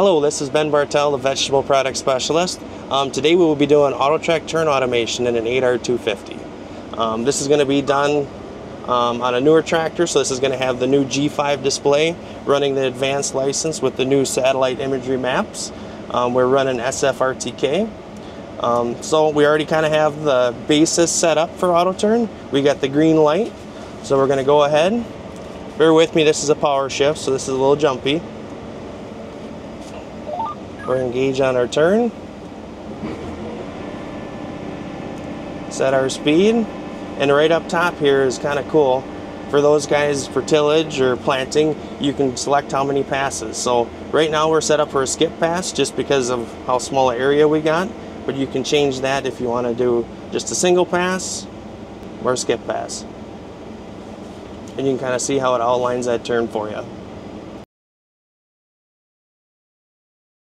Hello, this is Ben Bartel, the Vegetable Product Specialist. Um, today we will be doing AutoTrac turn automation in an 8R250. Um, this is going to be done um, on a newer tractor, so this is going to have the new G5 display running the advanced license with the new satellite imagery maps. Um, we're running SFRTK. Um, so we already kind of have the basis set up for auto turn. We got the green light, so we're going to go ahead. Bear with me, this is a power shift, so this is a little jumpy. We're engaged on our turn. Set our speed. And right up top here is kind of cool. For those guys for tillage or planting, you can select how many passes. So right now we're set up for a skip pass just because of how small area we got. But you can change that if you want to do just a single pass or skip pass. And you can kind of see how it outlines that turn for you.